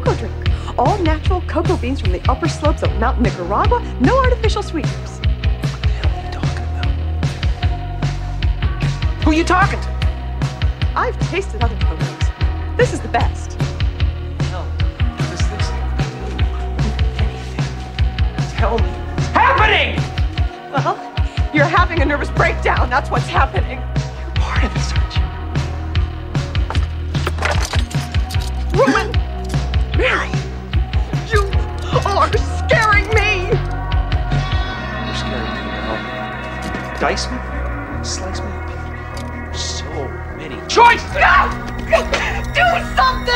cocoa drink. All natural cocoa beans from the upper slopes of Mount Nicaragua, no artificial sweeteners. What the hell are you talking about? Who are you talking to? I've tasted other cocos. This is the best. No. This anything? Tell me happening! Well, you're having a nervous breakdown. That's what's happening. Dice me? Slice me? up. So many choices! No! Do something!